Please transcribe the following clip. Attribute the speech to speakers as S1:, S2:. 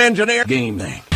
S1: engineer game thing.